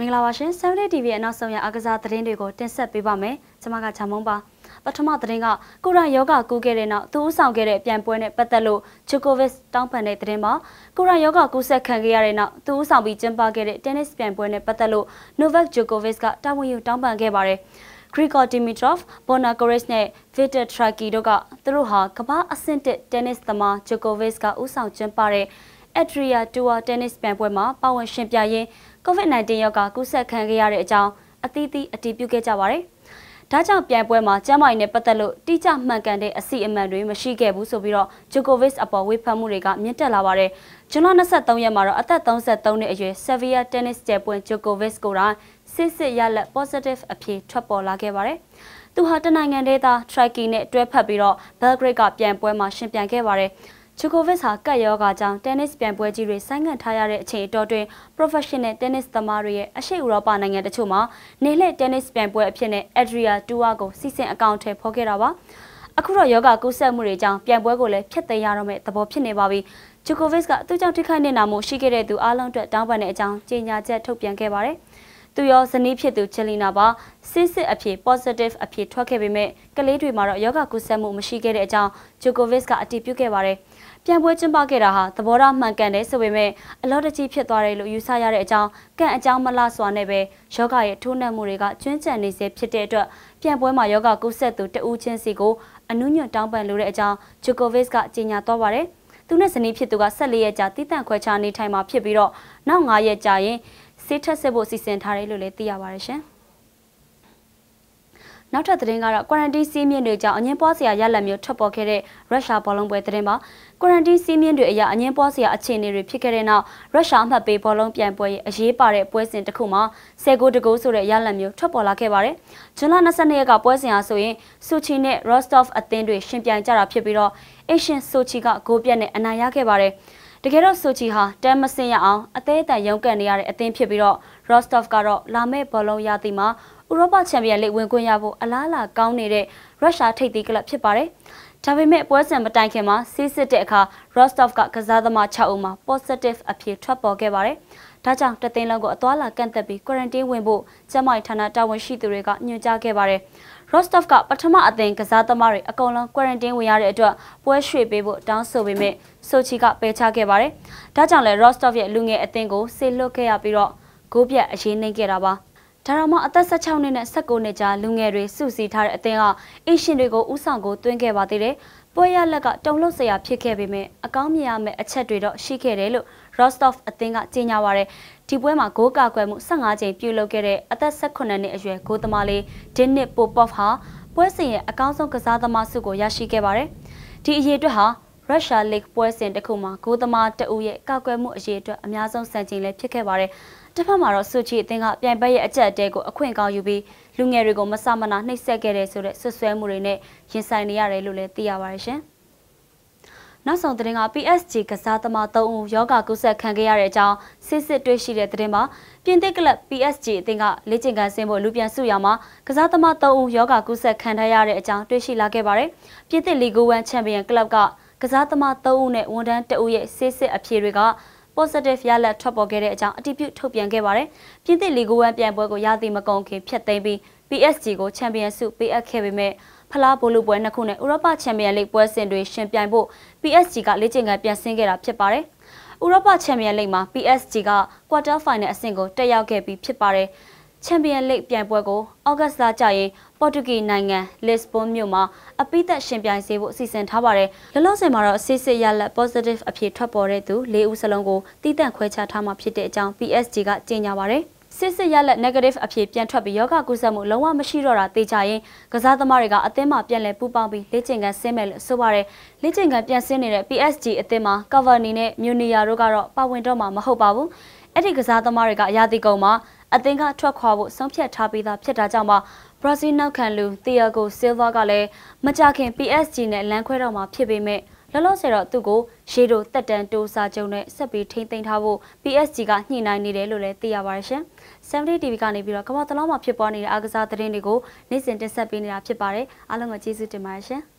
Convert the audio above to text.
မင်္ဂလာပါရှင်7 TV ရဲ့နောက်ဆုံးရအကစားသတင်းတွေကိုတင်ဆက်ပေးပါမယ်ကျွန်မကချာမုံပါပထမသတင်းကကိုရိုနာယောဂကူးခဲ့တဲ့နောက်သူဦးဆောင်ခဲ့တဲ့ပြန်ပွဲနဲ့ပတ်သက်လို့ဂျိုကိုဗစ်တောင်းပန်တဲ့သတင်းမှာကိုရိုနာယောဂကူးဆက်ခံခဲ့ရတဲ့နောက်သူဦးဆောင်ပြီးကျင်းပခဲ့တဲ့တင်းနစ်ပြန်ပွဲနဲ့ပတ်သက်လို့ Novak Djokovic ကတာဝန်ယူတောင်းပန်ခဲ့ပါတယ် Grigor Dimitrov, Borna Koric နဲ့ Viktor Troicki တို့ကသူတို့ဟာကမ္ဘာအဆင့်တစ်တင်းနစ်သမား Djokovic ကဦးဆောင်ကျင်းပတဲ့ Adria Tour Tennis ပြိုင်ပွဲမှာပါဝင်ရှင်ပြရင်း COVID-19 ရောဂါကူးစက်ခံခဲ့ရတဲ့အကြောင်းအသီးသီးအတည်ပြုခဲ့ကြပါတယ်။ဒါကြောင့်ပြိုင်ပွဲမှာကျန်းမာရေးနဲ့ပတ်သက်လို့တိကျမှန်ကန်တဲ့အစီအမံတွေမရှိခဲ့ဘူးဆိုပြီးတော့ Djokovic အပေါ်ဝေဖန်မှုတွေကမြင့်တက်လာပါတယ်။ဇွန်လ23ရက်မှာတော့အသက်33နှစ်အရွယ် Sevilla Tennis ကျယ်ပွင့် Djokovic ကိုယ်တိုင်စစ်စစ်ရလက် positive အဖြေထွက်ပေါ်လာခဲ့ပါတယ်။သူဟာတနိုင်ငံဒေသ Tricky နဲ့တွဲဖက်ပြီးတော့ Belgrade ကပြိုင်ပွဲမှာရှင်ပြိုင်ခဲ့ပါတယ်။ ချူကိုဗစ်ဟာကတ်ယောဂါကြောင့်တင်းနစ်ပြိုင်ပွဲကြီးတွေဆိုင်းငံ့ထားရတဲ့အချိန်အတော်တွင် professional tennis သမားတွေရဲ့အရှိဥရောပနိုင်ငံတချို့မှာနေလှည့် tennis ပြိုင်ပွဲအဖြစ်နဲ့ Adria Tour ကိုစီစဉ်အကောင့်ထဲဖော်ခဲ့တာပါအခုတော့ယောဂကူးစက်မှုတွေကြောင့်ပြိုင်ပွဲကိုလည်းဖျက်သိမ်းရတော့မယ့်သဘောဖြစ်နေပါပြီဂျိုကိုဗစ်ကသူ့ကြောင့်ထိခိုက်နေတာမို့ရှိခဲ့တဲ့သူအားလုံးအတွက်တောင်းပန်တဲ့အကြောင်းကြေညာချက်ထုတ်ပြန်ခဲ့ပါတယ် သူရောဇနီးဖြစ်သူချယ်လီနာပါစစ်စစ်အဖြစ် positive အဖြစ်ထွက်ခဲ့ပေမဲ့ကလေးတွေမှာတော့ယောဂကူးစက်မှုမရှိခဲ့တဲ့အကြောင်းဂျိုကိုဗစ်ကအတည်ပြုခဲ့ပါတယ်။ပြန်ပွဲကျင်းပခဲ့တာဟာသဘောထားမှန်ကန်တယ်ဆိုပေမဲ့အလော့တကြီးဖြစ်သွားတယ်လို့ယူဆရတဲ့အကြောင်းကံအကြောင်းမလားစွာနဲ့ပဲယောဂရဲ့ထိုးနှက်မှုတွေကကျွမ်းကျန်နေစေဖြစ်တဲ့အတွက်ပြန်ပွဲမှာယောဂကူးစက်သူတဦးချင်းစီကိုအနုညွတ်တောင်းပန်လိုတဲ့အကြောင်းဂျိုကိုဗစ်ကကြေညာသွားပါတယ်။သူနဲ့ဇနီးဖြစ်သူက14ရက်ကြာတည်တံ့ခွဲခြားနေထိုင်မှာဖြစ်ပြီးတော့နောက်9ရက်ကြာရင် ဆေးထက်စစ်ဖို့စီစဉ်ထားတယ်လို့လည်းသိရပါတယ်ရှင်။နောက်ထပ်သတင်းကတော့ quarantine စီးမြင့်တွေကြောင့်အငင်းပွားစရာရလဒ်မျိုးထွက်ပေါ်ခဲ့တဲ့ရုရှားဘောလုံးပွဲသတင်းပါ quarantine စီးမြင့်တွေအရအငင်းပွားစရာအခြေအနေတွေဖြစ်ခဲ့တဲ့နောက်ရုရှားအမှတ်ပေးဘောလုံးပြိုင်ပွဲရဲ့အရေးပါတဲ့ပွဲစဉ်တစ်ခုမှာ10ဂိုးတဂိုးဆိုတဲ့ရလဒ်မျိုးထွက်ပေါ်လာခဲ့ပါတယ်။ဇွန်လ22ရက်ကပွဲစဉ်အားဆိုရင်ဆူချီနဲ့ Rostov အသင်းတွေရှင်ပြိုင်ကြတာဖြစ်ပြီးတော့ Asian Sochi ကဂိုးပြတ်နဲ့အနိုင်ရခဲ့ပါတယ်။ တကယ်တော့ဆိုချီဟာတမ်းမစင်ရအောင်အသေးအတန်ရုန်းကန်နေရတဲ့အသင်းဖြစ်ပြီးတော့ Rostov ကတော့လာမယ့်ဘောလုံးရသည်မှာဥရောပချန်ပီယံလိဝင်ခွင့်ရဖို့အလားအလာကောင်းနေတဲ့ရုရှားထိပ်သီးကလပ်ဖြစ်ပါတယ်။ဒါပေမဲ့ပွဲစဉ်မတိုင်ခင်မှာစီးစစ်တဲ့အခါ Rostov ကကစားသမား6ဦးမှာ positive အဖြစ်ထွက်ပေါ်ခဲ့ပါတယ်။ဒါကြောင့်တသိန်းလောက်ကိုအသွာလာကန့်သက်ပြီး quarantine ဝင်ဖို့ကျန်းမာရေးဌာနတာဝန်ရှိသူတွေကညွှန်ကြားခဲ့ပါတယ်။ Rostov ကပထမအသင်ကစားသမားတွေအကုန်လုံး quarantine ဝင်ရတဲ့အတွက်ပွဲရွှေ့ပေးဖို့တောင်းဆိုပေမဲ့ဆိုချီကပယ်ချခဲ့ပါတယ်။ဒါကြောင့်လည်း Rostov ရဲ့လူငယ်အသင်းကိုဆေလွတ်ခဲ့ရပြီးတော့ဂိုးပြတ်အရေးနှိမ့်ခဲ့တာပါ။ဒါတော့မှအသက်16နှစ်နဲ့19နှစ်ကြားလူငယ်တွေစုစည်းထားတဲ့အသင်းဟာအရှင်တွေကိုဥဆောင်ကိုတွင်းခဲ့ပါသေးတယ်။ပွဲရလက်ကတုံ့လုစရာဖြစ်ခဲ့ပေမဲ့အကောင်းမြင်ရမယ့်အချက်တွေတော့ရှိခဲ့တယ်လို့ Rostov အသင်းကကြေညာပါရယ်ဒီပွဲမှာဂိုးကာကွယ်မှု15ချိန်ပြုလုပ်ခဲ့တဲ့အသက်18နှစ်အရွယ်ဂိုးသမားလေးဒင်းနစ်ပိုပေါဖ်ဟာပွဲစဉ်ရဲ့အကောင်းဆုံးကစားသမားဆုကိုရရှိခဲ့ပါတယ်ဒီအရေးအတွက်ဟာ ရုရှားလိဂ်ပွဲစဉ်တစ်ခုမှာဂိုးသမားတအုပ်ရဲ့ကာကွယ်မှုအရေးအတွက်အများဆုံးစံချိန်လည်းဖြစ်ခဲ့ပါတယ်တစ်ဖက်မှာတော့ဆူချီအသင်းကပြိုင်ပွဲရဲ့အကြက်အတဲကိုအခွင့်ကောင်းယူပြီးလူငယ်တွေကိုမဆမနာနှိပ်စက်ခဲ့တဲ့ဆိုတဲ့ဆွဆွဲမှုတွေနဲ့ရင်ဆိုင်နေရတယ်လို့လည်းသိရပါတယ်ရှင်။နောက်ဆုံးသတင်းက PSG ကစားသမား3ဦးယောဂကုသခံခဲ့ရတဲ့အကြောင်းစစ်စစ်တွေ့ရှိတဲ့သတင်းမှာပြင်သစ်ကလပ် PSG အသင်းကလေ့ကျင့်ခန်းဆင်းဖို့လူပြန်စုရမှာကစားသမား3ဦးယောဂကုသခံထားရတဲ့အကြောင်းတွေ့ရှိလာခဲ့ပါတယ်။ပြင်သစ်လီဂို1ချန်ပီယံကလပ်က ကစားသမား3ဦးနဲ့ဝန်ထမ်း2ဦးရဲ့စစ်စစ်အဖြေတွေက positive ရလဒ်ထွက်ပေါ်ခဲ့တဲ့အကြောင်းအတည်ပြုထုတ်ပြန်ခဲ့ပါတယ်။ပြင်သစ်လီဂို1ပြိုင်ပွဲကိုရသည်မကုန်ခင်ဖျက်သိမ်းပြီး PSG ကိုချန်ပီယံဆုပေးအပ်ခဲ့ပေမဲ့ဖလားဘိုလူပွဲနှစ်ခုနဲ့ဥရောပချန်ပီယံလိဂ်ပွဲစဉ်တွေရှင်ပြိုင်ဖို့ PSG ကလေ့ကျင့်ခန်းပြန်ဆင်းခဲ့တာဖြစ်ပါတယ်။ဥရောပချန်ပီယံလိဂ်မှာ PSG ကကွာတာဖိုင်နယ်အဆင့်ကိုတက်ရောက်ခဲ့ပြီးဖြစ်ပါတယ်။ ချန်ပီယံလိဂ်ပြိုင်ပွဲကိုဩဂတ်စ်လကျရင်ပေါ်တူဂီနိုင်ငံလစ်ဘွန်မြို့မှာအပိသက်ရှင်ပြိုင်စေဖို့အစီအစဉ်ထားပါတယ်။လောလောဆယ်မှာတော့အစစ်စစ်ရလက် positive အဖြစ်ထွက်ပေါ်တဲ့သူ၄ဦးစလုံးကိုတီးတန့်ခွဲခြားထားမှာဖြစ်တဲ့အကြောင်း PSG ကကြေညာပါတယ်။စစ်စစ်ရလက် negative အဖြစ်ပြန်ထွက်ပြီးယောဂကုသမှုလုံးဝမရှိတော့တာသိကြရင်ကစားသမားတွေကအသင်းမှာပြန်လည်ပူးပေါင်းပြီးလေ့ကျင့်ခန်းဆင်းမယ်လို့ဆိုပါတယ်လေ့ကျင့်ခန်းပြန်ဆင်းနေတဲ့ PSG အသင်းမှာ Cavani နဲ့ Munier တို့ကတော့ပါဝင်တော့မှာမဟုတ်ပါဘူးအဲ့ဒီကစားသမားတွေကရာသီကုန်မှာ အသင်းကထွက်ခွာဖို့ဆုံးဖြတ်ထားပြီးသားဖြစ်တာကြောင့်ပါဘရာဇီးနောက်ခံလူ Thiago Silva ကလည်းမကြခင် PSG နဲ့လမ်းခွဲတော့မှာဖြစ်ပေမဲ့လောလောဆယ်တော့သူ့ကိုရှေးတို့တက်တန်တိုးစာချုပ်နဲ့ဆက်ပြီးထိမ့်သိမ်းထားဖို့ PSG ကညှိနှိုင်းနေတယ်လို့လည်းသိရပါတယ်ရှင်။70 TV ကနေပြီးတော့ကမ္ဘာတလုံးမှာဖြစ်ပေါ်နေတဲ့အားကစားသတင်းတွေကိုနေ့စဉ်တင်ဆက်ပေးနေတာဖြစ်ပါတယ်။အားလုံးကိုကျေးဇူးတင်ပါတယ်ရှင်။